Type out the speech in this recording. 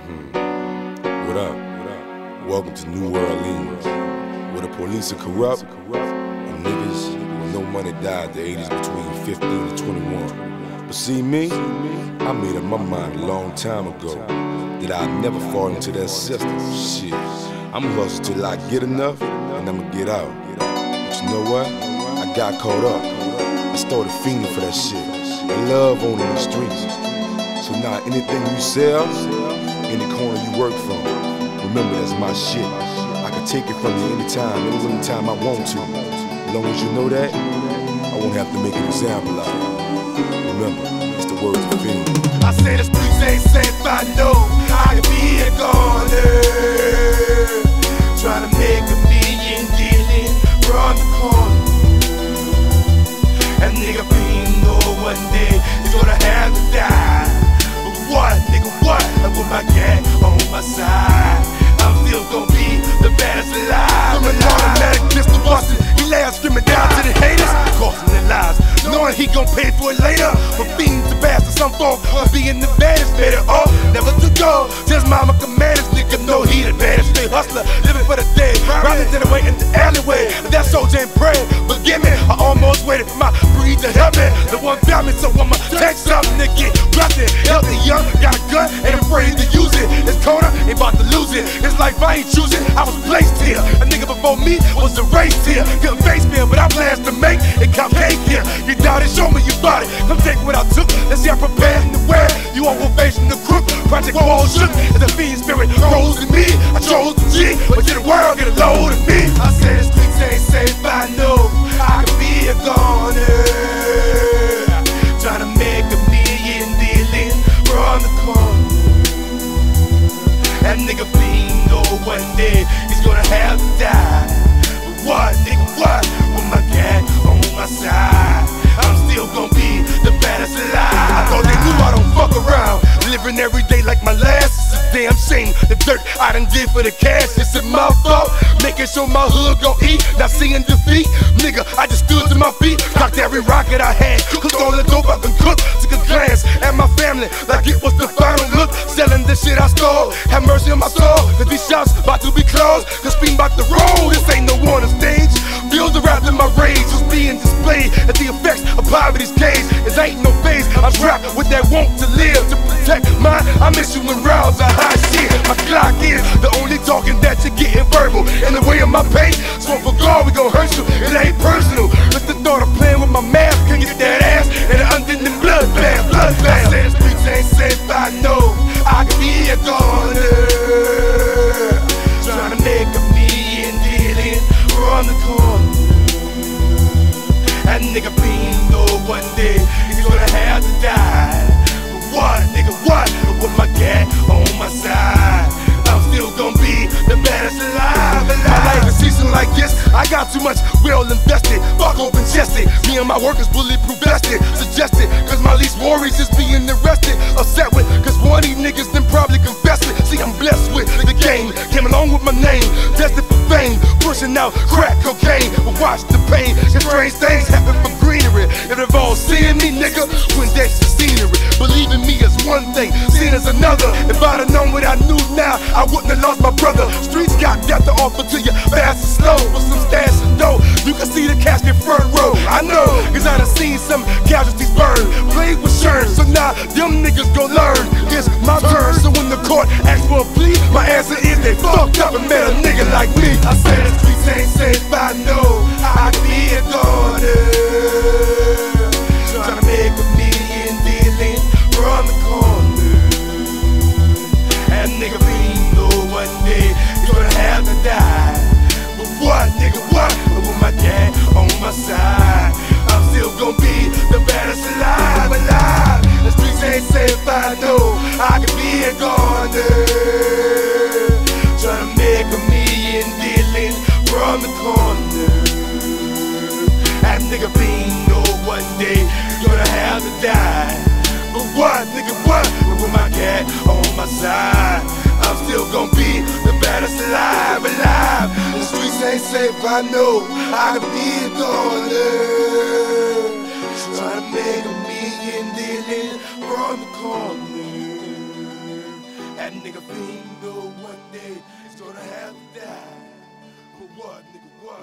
Mm-hmm. What up? What up? Welcome to New Orleans, where the police are corrupt and niggas with no money died the 80s between 15 and 21. But see me, I made up my mind a long time ago that I'd never fall into that system. Shit, I'm hustle till I get enough and I'ma get out. But you know what? I got caught up. I started fiending for that shit. And love on in the streets. So now anything you sell, any corner you work from, remember that's my shit. I can take it from you anytime, any time I want to. As long as you know that, I won't have to make an example out of you. Remember, it's the words of Fiend. I say the streets ain't safe, I know I can be a goner. Folk being the baddest, better off never to go. Just mama commanders, nigga know he the baddest. Stay hustler, living for the day, riding to the way in the alleyway. That soldier ain't praying, forgive me. I almost waited for my breed to help me. The one found me, so I'ma take something to get rusty. Healthy, young, got a gun, ain't afraid to use it. This corner ain't about to lose it. It's like I ain't choosing, I was placed here. A nigga before me was erased here. Couldn't face me, but I plans to make it come here. You doubt it, show me you bought it. Come take what I took. I'm prepared to wear. You will face the crook. Project Wall shook. As the fiend spirit rose in me. I chose the G, but did the world get a load of me? I said the streets ain't safe, I know. I could be a goner. Trying to make a million dealing from the corner. That nigga fiend know one day he's gonna have to die. But what, nigga, what? With my gang on my side, I'm still gonna be the baddest alive. Fuck around. Living every day like my last. It's a damn shame. The dirt I done did for the cash. Is it my fault? Making sure my hood gon' eat. Not seeing defeat. Nigga, I just stood to my feet. Cocked every rocket I had. Cooked all the dope I can cook. Took a glance at my family like it was the final look. Selling the shit I stole. Have mercy on my soul. Cause these shops about to be closed. Cause fiend about to roll. This ain't no one on stage. Feel the rap in my rage was being displayed at the effects of poverty's I'm strapped with that want to live to protect mine. I miss you when rounds are high shit. My clock is the only talking that you're getting verbal. In the way of my pain, so for God we gon' hurt you. Like this. I got too much will invested. Fuck open chested. Me and my workers bulletproof vested. Suggested, cause my least worries is being arrested. Upset with, cause one of these niggas then probably confessed it. See, I'm blessed with the game. Came along with my name. Destined for fame. Pushing out crack cocaine. But watch the pain. Cause strange things happen for greenery. It involves seeing me, nigga, when that's the scenery. Believing me is one thing, seeing is another. If I'd have known what I knew now, I wouldn't have lost my brother. Streets got death to offer to you, asks for a plea, my answer is they fucked up and met a nigga like me. I say the streets ain't safe, I know I a goner. Trying to make a million dealing from the corner. And nigga Fiend know one day he's gonna have to die. But what, nigga, what? But with my gang on my side, I'm still gonna be the baddest alive, alive. The streets ain't safe, I know. Be nigga fiend know one day gonna have to die. But what, nigga, what? But with my cat on my side, I'm still gonna be the baddest alive, alive. The streets ain't safe, I know. I can be a dollar. Trying to make a million dealing from the corner. That nigga fiend know one day he's gonna have to die. But what, nigga, what?